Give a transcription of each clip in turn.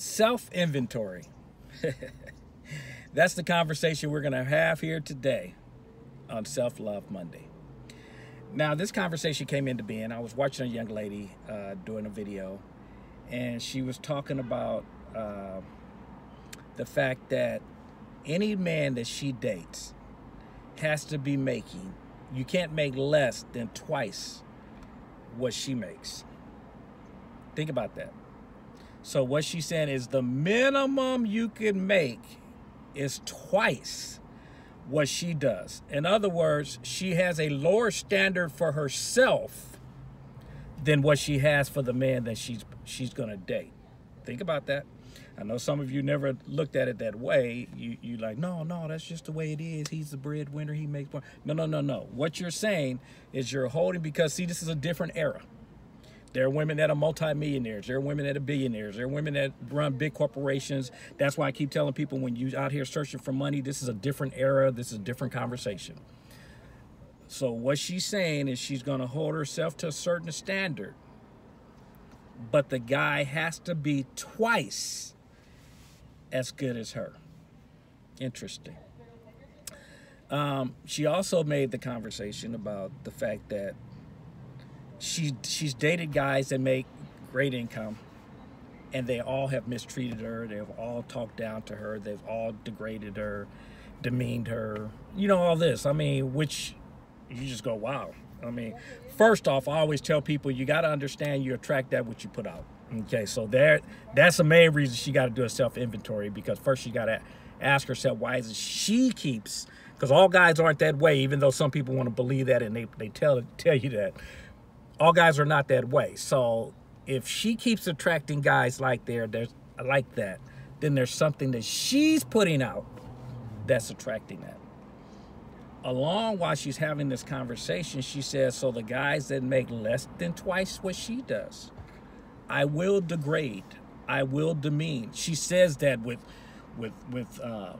Self inventory. That's the conversation we're going to have here today on Self Love Monday. Now, this conversation came into being. I was watching a young lady uh, doing a video, and she was talking about uh, the fact that any man that she dates has to be making, you can't make less than twice what she makes. Think about that. So, what she's saying is the minimum you can make is twice what she does. In other words, she has a lower standard for herself than what she has for the man that she's she's to date. Think about that. I know some of you never looked at it that way. You you like, no, no, that's just the way it is. He's the breadwinner. He makes more. No, no, no, no. What you're saying is you're holding because see, this is a different era. There are women that are multimillionaires. There are women that are billionaires. There are women that run big corporations. That's why I keep telling people when you out here searching for money, this is a different era. This is a different conversation. So what she's saying is she's going to hold herself to a certain standard. But the guy has to be twice as good as her. Interesting. Um, she also made the conversation about the fact that she she's dated guys that make great income and they all have mistreated her they've all talked down to her they've all degraded her demeaned her you know all this. I mean which you just go wow. I mean first off i always tell people you got to understand you attract that what you put out. Okay so there that's the main reason she got to do a self inventory because first she got to ask herself why is it she keeps? Because all guys aren't that way even though some people want to believe that and they, they tell tell you that all guys are not that way. So if she keeps attracting guys like there, there's like that, then there's something that she's putting out that's attracting that. Along while she's having this conversation, she says, so the guys that make less than twice what she does, I will degrade, I will demean. She says that with, with, with, uh,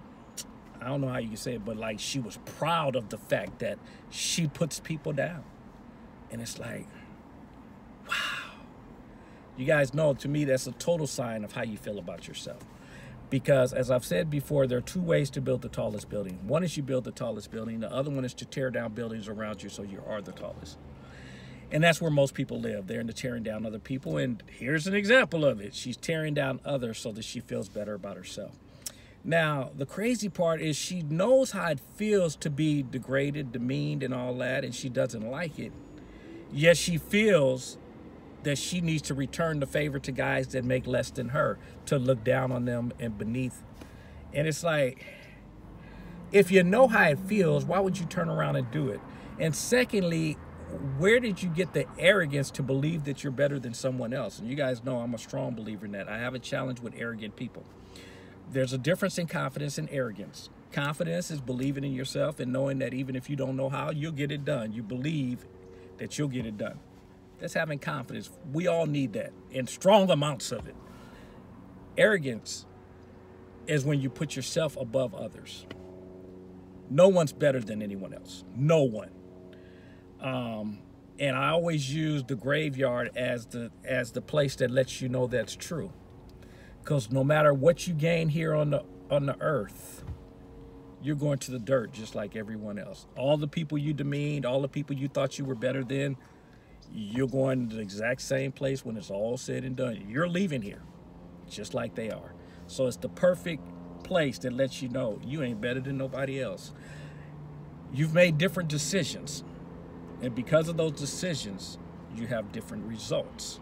I don't know how you can say it, but like she was proud of the fact that she puts people down. And it's like. You guys know, to me, that's a total sign of how you feel about yourself. Because as I've said before, there are two ways to build the tallest building. One is you build the tallest building. The other one is to tear down buildings around you so you are the tallest. And that's where most people live. They're into tearing down other people. And here's an example of it. She's tearing down others so that she feels better about herself. Now, the crazy part is she knows how it feels to be degraded, demeaned, and all that, and she doesn't like it. Yet she feels that she needs to return the favor to guys that make less than her, to look down on them and beneath. And it's like, if you know how it feels, why would you turn around and do it? And secondly, where did you get the arrogance to believe that you're better than someone else? And you guys know I'm a strong believer in that. I have a challenge with arrogant people. There's a difference in confidence and arrogance. Confidence is believing in yourself and knowing that even if you don't know how, you'll get it done. You believe that you'll get it done. That's having confidence. We all need that in strong amounts of it. Arrogance is when you put yourself above others. No one's better than anyone else. No one. Um, and I always use the graveyard as the as the place that lets you know that's true. Because no matter what you gain here on the on the earth, you're going to the dirt just like everyone else. All the people you demeaned, all the people you thought you were better than, you're going to the exact same place when it's all said and done. You're leaving here just like they are. So it's the perfect place that lets you know you ain't better than nobody else. You've made different decisions. And because of those decisions, you have different results.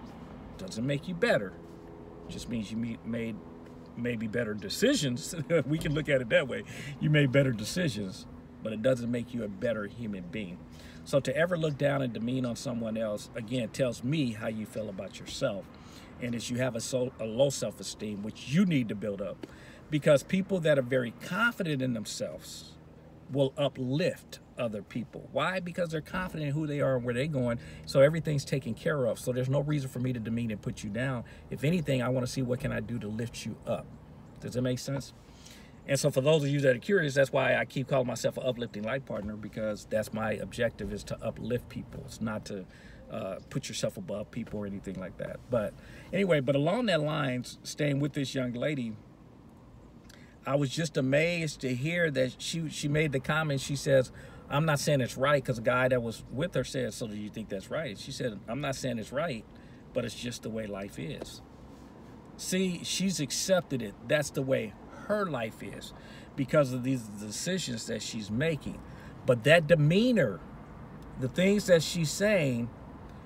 Doesn't make you better. Just means you made maybe better decisions. we can look at it that way. You made better decisions, but it doesn't make you a better human being. So to ever look down and demean on someone else, again, tells me how you feel about yourself. And as you have a, a low self-esteem, which you need to build up. Because people that are very confident in themselves will uplift other people. Why? Because they're confident in who they are and where they're going. So everything's taken care of. So there's no reason for me to demean and put you down. If anything, I want to see what can I do to lift you up. Does that make sense? And so for those of you that are curious, that's why I keep calling myself an uplifting life partner because that's my objective is to uplift people. It's not to uh, put yourself above people or anything like that. But anyway, but along that lines, staying with this young lady, I was just amazed to hear that she she made the comment. She says, "I'm not saying it's right," because the guy that was with her said, "So do you think that's right?" She said, "I'm not saying it's right, but it's just the way life is." See, she's accepted it. That's the way her life is because of these decisions that she's making. But that demeanor, the things that she's saying,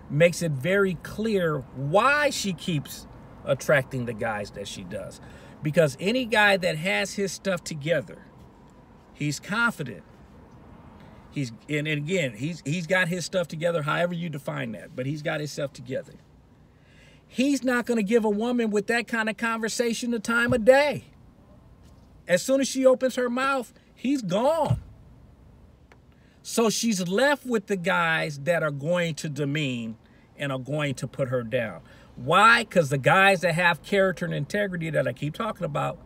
makes it very clear why she keeps attracting the guys that she does. Because any guy that has his stuff together, he's confident. He's and, and again, he's he's got his stuff together, however you define that, but he's got himself together. He's not going to give a woman with that kind of conversation the time of day. As soon as she opens her mouth, he's gone. So she's left with the guys that are going to demean and are going to put her down. Why? Because the guys that have character and integrity that I keep talking about,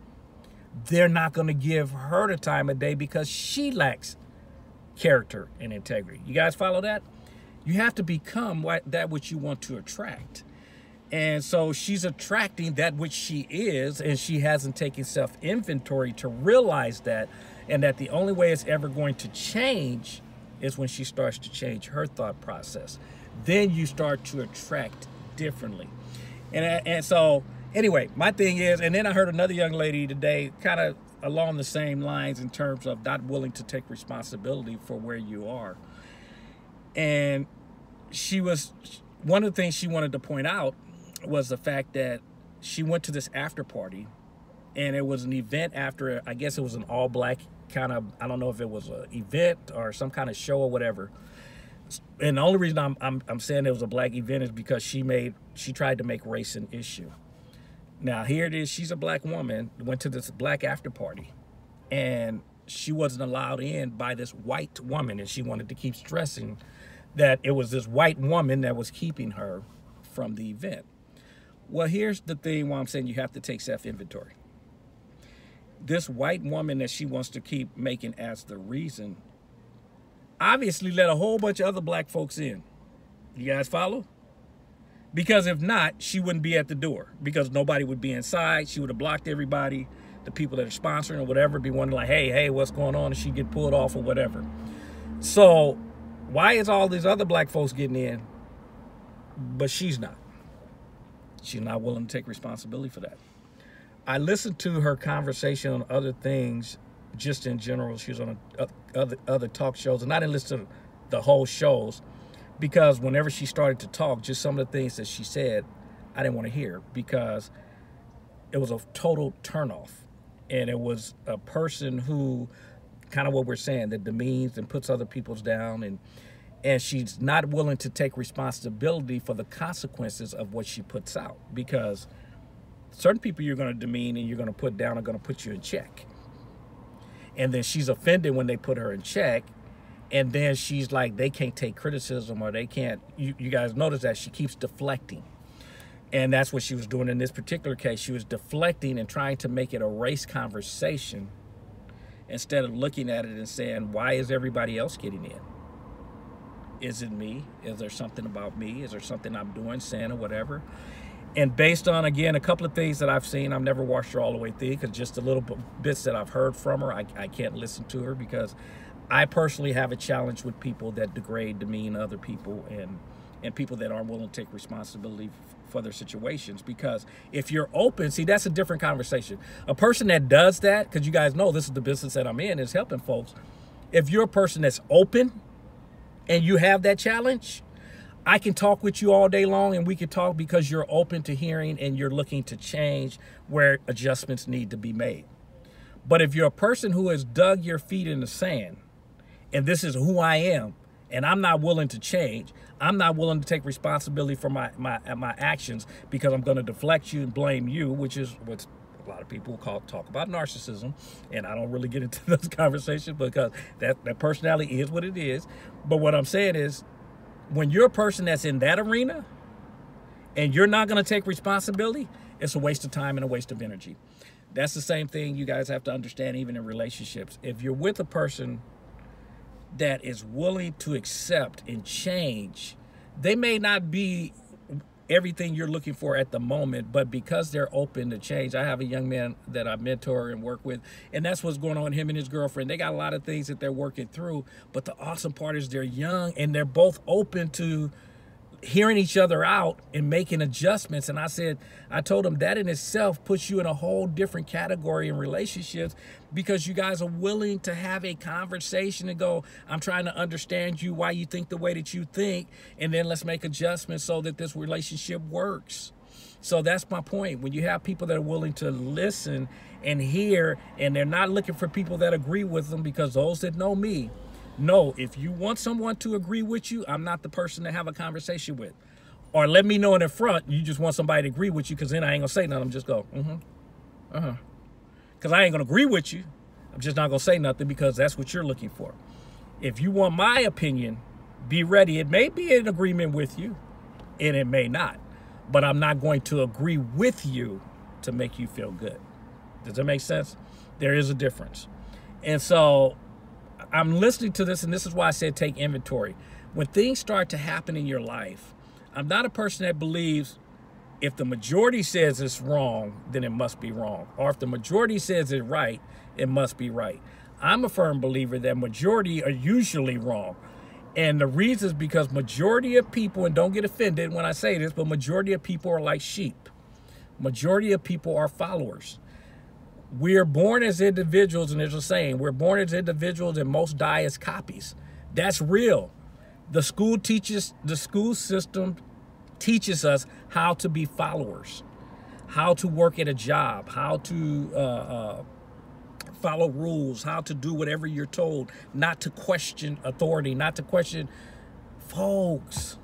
they're not going to give her the time of day because she lacks character and integrity. You guys follow that? You have to become what, that which you want to attract. And so she's attracting that which she is, and she hasn't taken self inventory to realize that, and that the only way it's ever going to change is when she starts to change her thought process. Then you start to attract differently. And, uh, and so, anyway, my thing is, and then I heard another young lady today kind of along the same lines in terms of not willing to take responsibility for where you are. And she was, one of the things she wanted to point out was the fact that she went to this after party and it was an event after, I guess it was an all black kind of I don't know if it was an event or some kind of show or whatever. And the only reason I'm, I'm, I'm saying it was a black event is because she made she tried to make race an issue. Now here it is. She's a black woman. Went to this black after party, and she wasn't allowed in by this white woman, and she wanted to keep stressing that it was this white woman that was keeping her from the event. Well, here's the thing why I'm saying you have to take self inventory this white woman that she wants to keep making as the reason obviously let a whole bunch of other black folks in. You guys follow? Because if not, she wouldn't be at the door because nobody would be inside. She would have blocked everybody, the people that are sponsoring or whatever, be wondering like, hey, hey, what's going on? And she get pulled off or whatever. So why is all these other black folks getting in, but she's not? She's not willing to take responsibility for that. I listened to her conversation on other things, just in general. She was on a, other other talk shows, and I didn't listen to the whole shows because whenever she started to talk, just some of the things that she said, I didn't want to hear because it was a total turnoff, and it was a person who, kind of what we're saying, that demeans and puts other people's down, and and she's not willing to take responsibility for the consequences of what she puts out because certain people you're going to demean and you're going to put down are going to put you in check. And then she's offended when they put her in check. And then she's like, they can't take criticism or they can't. You, you guys notice that she keeps deflecting. And that's what she was doing in this particular case. She was deflecting and trying to make it a race conversation instead of looking at it and saying, why is everybody else getting in? Is it me? Is there something about me? Is there something I'm doing, saying, or whatever? and based on again a couple of things that I've seen, I've never watched her all the way through because just a little bits that I've heard from her, I, I can't listen to her because I personally have a challenge with people that degrade, demean other people, and and people that aren't willing to take responsibility for their situations. Because if you're open, see that's a different conversation. A person that does that, because you guys know this is the business that I'm in, is helping folks. If you're a person that's open and you have that challenge, I can talk with you all day long and we can talk because you're open to hearing and you're looking to change where adjustments need to be made. But if you're a person who has dug your feet in the sand and this is who I am and I'm not willing to change, I'm not willing to take responsibility for my my my actions because I'm going to deflect you and blame you, which is what a lot of people call talk about narcissism, and I don't really get into those conversations because that that personality is what it is. But what I'm saying is when you're a person that's in that arena and you're not going to take responsibility, it's a waste of time and a waste of energy. That's the same thing you guys have to understand, even in relationships. If you're with a person that is willing to accept and change they may not be everything you're looking for at the moment, but because they're open to change. I have a young man that I mentor and work with, and that's what's going on. Him and his girlfriend, they got a lot of things that they're working through. But the awesome part is they're young and they're both open to hearing each other out and making adjustments. And I said, I told him that in itself puts you in a whole different category in relationships because you guys are willing to have a conversation and go, I'm trying to understand you, why you think the way that you think, and then let's make adjustments so that this relationship works. So that's my point. When you have people that are willing to listen and hear, and they're not looking for people that agree with them, because those that know me, no, if you want someone to agree with you, I'm not the person to have a conversation with. Or let me know in the front, you just want somebody to agree with you, because then I ain't gonna say nothing. I'm just go, mm-hmm, uh-huh. Because I ain't gonna agree with you. I'm just not gonna say nothing because that's what you're looking for. If you want my opinion, be ready. It may be in agreement with you, and it may not. But I'm not going to agree with you to make you feel good. Does that make sense? There is a difference. And so I'm listening to this, and this is why I said take inventory. When things start to happen in your life, I'm not a person that believes if the majority says it's wrong, then it must be wrong. Or if the majority says it's right, it must be right. I'm a firm believer that majority are usually wrong. And the reason is because majority of people, and don't get offended when I say this, but majority of people are like sheep. Majority of people are followers we're born as individuals, and there's a saying, we're born as individuals and most die as copies. That's real. The school teaches, the school system teaches us how to be followers, how to work at a job, how to uh, uh, follow rules, how to do whatever you're told, not to question authority, not to question folks.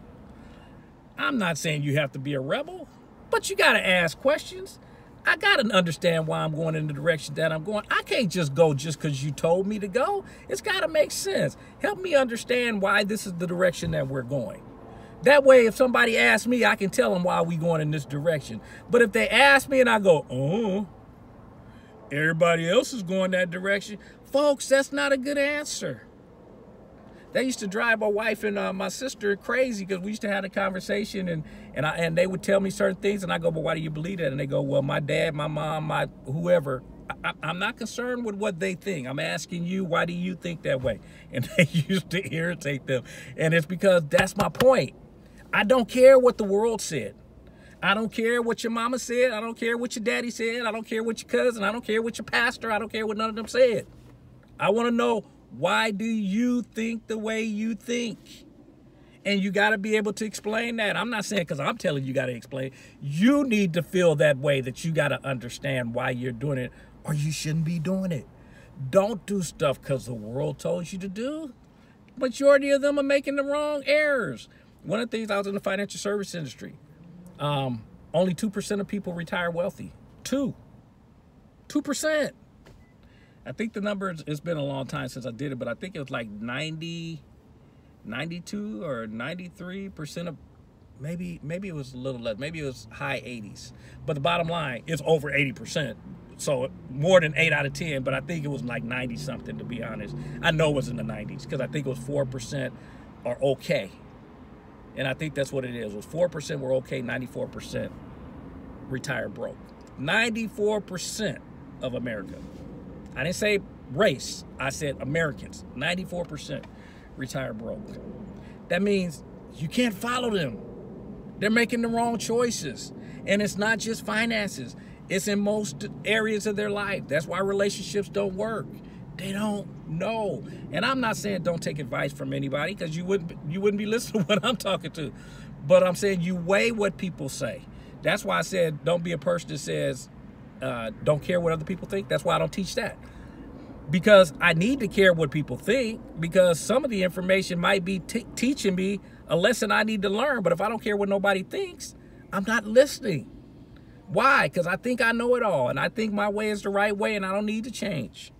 I'm not saying you have to be a rebel, but you got to ask questions. I got to understand why I'm going in the direction that I'm going. I can't just go just because you told me to go. It's got to make sense. Help me understand why this is the direction that we're going. That way, if somebody asks me, I can tell them why we going in this direction. But if they ask me and I go, oh, everybody else is going that direction, folks, that's not a good answer. That used to drive my wife and uh, my sister crazy because we used to have a conversation and and I and they would tell me certain things and I go, but why do you believe that? And they go, well, my dad, my mom, my whoever. I, I'm not concerned with what they think. I'm asking you, why do you think that way? And they used to irritate them, and it's because that's my point. I don't care what the world said. I don't care what your mama said. I don't care what your daddy said. I don't care what your cousin. I don't care what your pastor. I don't care what none of them said. I want to know why do you think the way you think? And you got to be able to explain that. I'm not saying because I'm telling you got to explain. You need to feel that way that you got to understand why you're doing it or you shouldn't be doing it. Don't do stuff because the world told you to do. Majority of them are making the wrong errors. One of the things I was in the financial service industry, um, only 2% of people retire wealthy. Two. 2%. I think the number, it's been a long time since I did it, but I think it was like 90, 92 or 93% of, maybe, maybe it was a little less, maybe it was high 80s. But the bottom line, it's over 80%. So more than 8 out of 10, but I think it was like 90 something to be honest. I know it was in the 90s because I think it was 4% are okay. And I think that's what it is. Was 4% were okay, 94% retired broke. 94% of America I didn't say race. I said Americans. 94% retire broke. That means you can't follow them. They're making the wrong choices. And it's not just finances. It's in most areas of their life. That's why relationships don't work. They don't know. And I'm not saying don't take advice from anybody because you wouldn't you wouldn't be listening to what I'm talking to. But I'm saying you weigh what people say. That's why I said don't be a person that says uh, don't care what other people think. That's why I don't teach that. Because I need to care what people think because some of the information might be teaching me a lesson I need to learn. But if I don't care what nobody thinks, I'm not listening. Why? Because I think I know it all and I think my way is the right way and I don't need to change.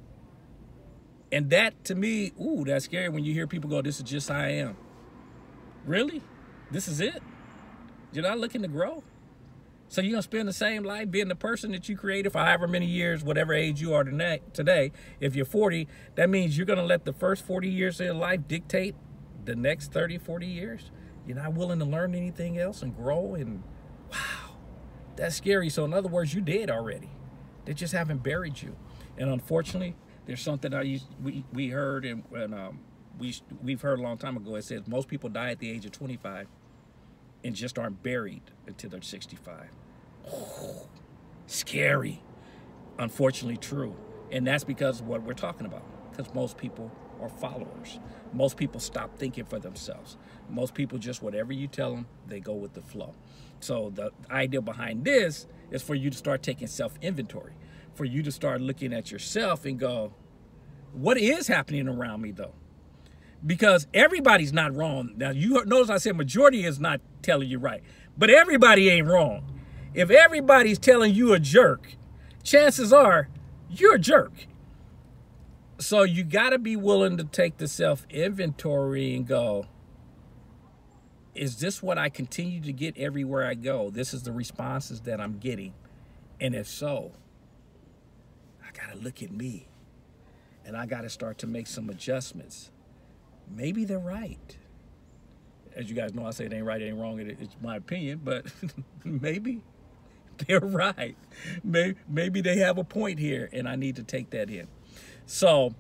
And that to me, ooh, that's scary when you hear people go, this is just I am. Really? This is it? You're not looking to grow? So you're gonna spend the same life being the person that you created for however many years, whatever age you are today. If you're 40, that means you're gonna let the first 40 years of your life dictate the next 30, 40 years. You're not willing to learn anything else and grow and wow, that's scary. So in other words, you did already. They just haven't buried you. And unfortunately, there's something I used, we, we heard and, and um, we, we've heard a long time ago. It says most people die at the age of 25 and just aren't buried until they're 65. Oh, scary. Unfortunately true. And that's because of what we're talking about. Because most people are followers. Most people stop thinking for themselves. Most people just whatever you tell them, they go with the flow. So the idea behind this is for you to start taking self-inventory, for you to start looking at yourself and go, what is happening around me though? Because everybody's not wrong. Now you notice I said majority is not telling you right, but everybody ain't wrong. If everybody's telling you a jerk, chances are you're a jerk. So you got to be willing to take the self inventory and go, is this what I continue to get everywhere I go? This is the responses that I'm getting. And if so, I got to look at me and I got to start to make some adjustments. Maybe they're right. As you guys know, I say it ain't right, it ain't wrong. It's my opinion, but maybe they're right. Maybe, maybe they have a point here and I need to take that in. So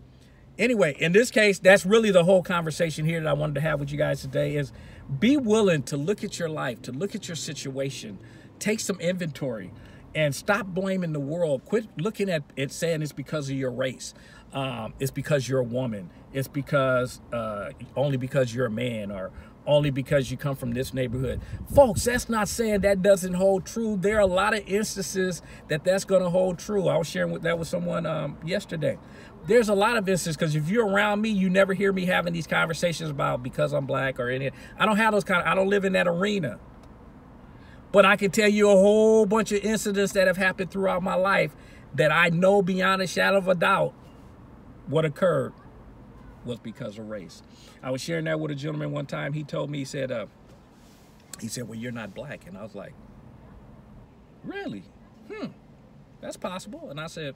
anyway, in this case, that's really the whole conversation here that I wanted to have with you guys today is be willing to look at your life, to look at your situation, take some inventory, and stop blaming the world. Quit looking at it saying it's because of your race. Um, it's because you're a woman. It's because uh, only because you're a man or only because you come from this neighborhood. Folks, that's not saying that doesn't hold true. There are a lot of instances that that's going to hold true. I was sharing with, that with someone um, yesterday. There's a lot of instances because if you're around me, you never hear me having these conversations about because I'm black or any. I don't have those kind. Of, I don't live in that arena. But I can tell you a whole bunch of incidents that have happened throughout my life that I know beyond a shadow of a doubt what occurred was because of race. I was sharing that with a gentleman one time. He told me, he said, uh, he said, well, you're not black. And I was like, really? Hmm, that's possible. And I said,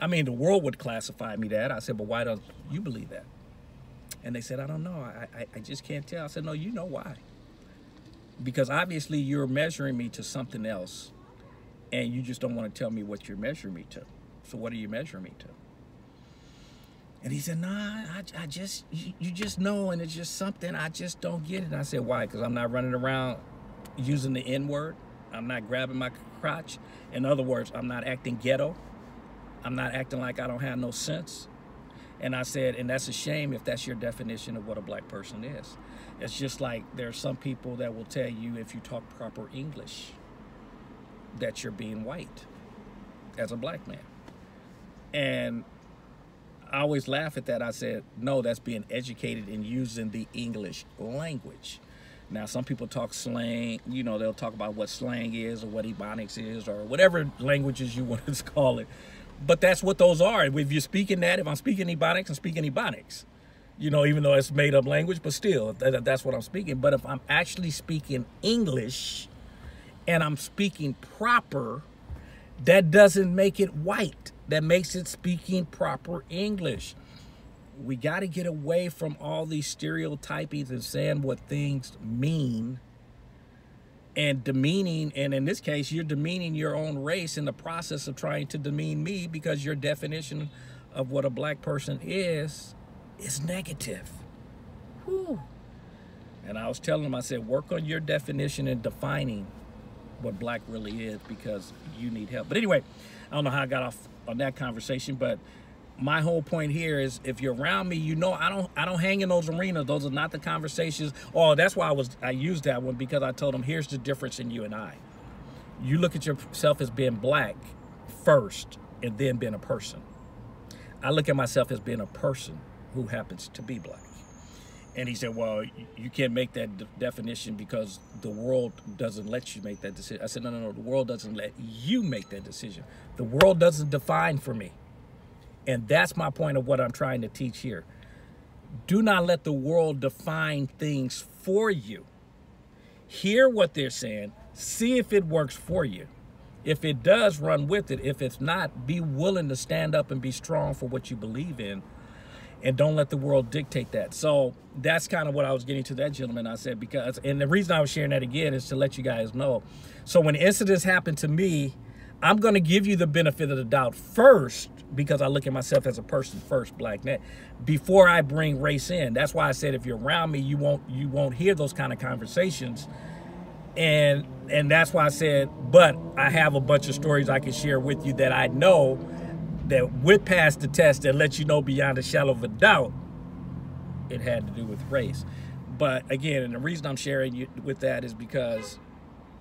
I mean, the world would classify me that. I said, but why don't you believe that? And they said, I don't know. I, I, I just can't tell. I said, no, you know why. Because obviously you're measuring me to something else and you just don't want to tell me what you're measuring me to. So what are you measuring me to? And he said, nah, I, I just, you, you, just know, and it's just something, I just don't get it. And I said, why? Because I'm not running around using the N word. I'm not grabbing my crotch. In other words, I'm not acting ghetto. I'm not acting like I don't have no sense. And I said, and that's a shame if that's your definition of what a black person is. It's just like there's some people that will tell you if you talk proper English that you're being white as a black man. And I always laugh at that. I said, no, that's being educated and using the English language. Now, some people talk slang, you know, they'll talk about what slang is or what ebonics is or whatever languages you want to call it. But that's what those are. If you're speaking that, if I'm speaking ebonics, I'm speaking ebonics. You know, even though it's made up language, but still, that's what I'm speaking. But if I'm actually speaking English and I'm speaking proper, that doesn't make it white that makes it speaking proper English. We got to get away from all these stereotypings and saying what things mean and demeaning. And in this case, you're demeaning your own race in the process of trying to demean me because your definition of what a black person is is negative. Whew. And I was telling him, I said, work on your definition and defining what black really is because you need help. But anyway, I don't know how I got off on that conversation, but my whole point here is if you're around me, you know I don't I don't hang in those arenas. Those are not the conversations. Oh, that's why I was I used that one because I told them here's the difference in you and I. You look at yourself as being black first and then being a person. I look at myself as being a person who happens to be black. And he said, well, you can't make that de definition because the world doesn't let you make that decision. I said, no, no, no, the world doesn't let you make that decision. The world doesn't define for me. And that's my point of what I'm trying to teach here. Do not let the world define things for you. Hear what they're saying. See if it works for you. If it does, run with it. If it's not, be willing to stand up and be strong for what you believe in and don't let the world dictate that. So that's kind of what I was getting to that gentleman. I said because, and the reason I was sharing that again is to let you guys know. So when incidents happen to me, I'm going to give you the benefit of the doubt first because I look at myself as a person first, Black Net, before I bring race in. That's why I said if you're around me, you won't you won't hear those kind of conversations. And and that's why I said, but I have a bunch of stories I can share with you that I know that would pass the test that let you know beyond a shadow of a doubt it had to do with race. But again, and the reason I'm sharing you with that is because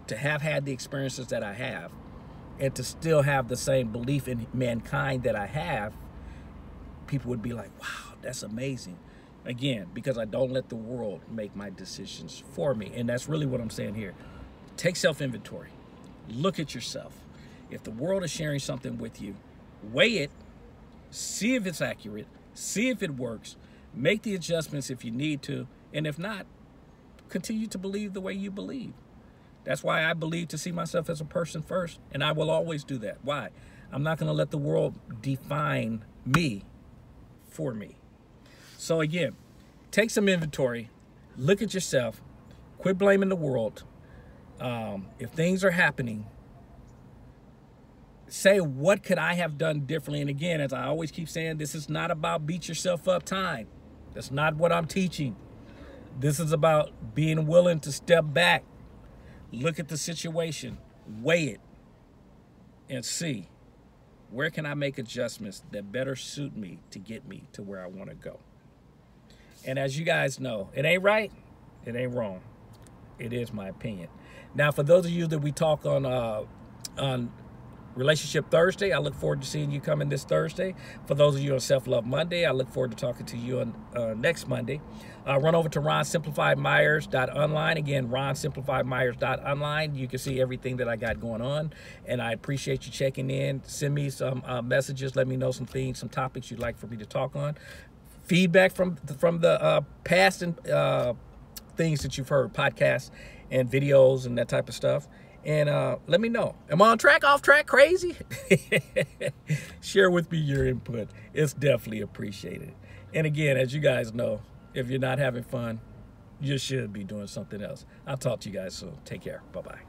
to have had the experiences that I have and to still have the same belief in mankind that I have, people would be like, wow, that's amazing. Again, because I don't let the world make my decisions for me. And that's really what I'm saying here. Take self inventory, look at yourself. If the world is sharing something with you, weigh it, see if it's accurate, see if it works, make the adjustments if you need to, and if not, continue to believe the way you believe. That's why I believe to see myself as a person first, and I will always do that. Why? I'm not going to let the world define me for me. So, again, take some inventory, look at yourself, quit blaming the world. Um, if things are happening, say, what could I have done differently? And again, as I always keep saying, this is not about beat yourself up time. That's not what I'm teaching. This is about being willing to step back look at the situation, weigh it, and see where can I make adjustments that better suit me to get me to where I want to go. And as you guys know, it ain't right, it ain't wrong. It is my opinion. Now, for those of you that we talk on uh, on Relationship Thursday. I look forward to seeing you coming this Thursday. For those of you on Self Love Monday, I look forward to talking to you on uh, next Monday. Uh, run over to ronsimplifiedmyers.online. Again, ronsimplifiedmyers.online. You can see everything that I got going on. And I appreciate you checking in. Send me some uh, messages. Let me know some things, some topics you'd like for me to talk on. Feedback from, from the uh, past and uh, things that you've heard, podcasts and videos and that type of stuff and uh, let me know. Am I on track, off track, crazy? Share with me your input. It's definitely appreciated. And again, as you guys know, if you're not having fun, you should be doing something else. I'll talk to you guys soon. Take care. Bye bye.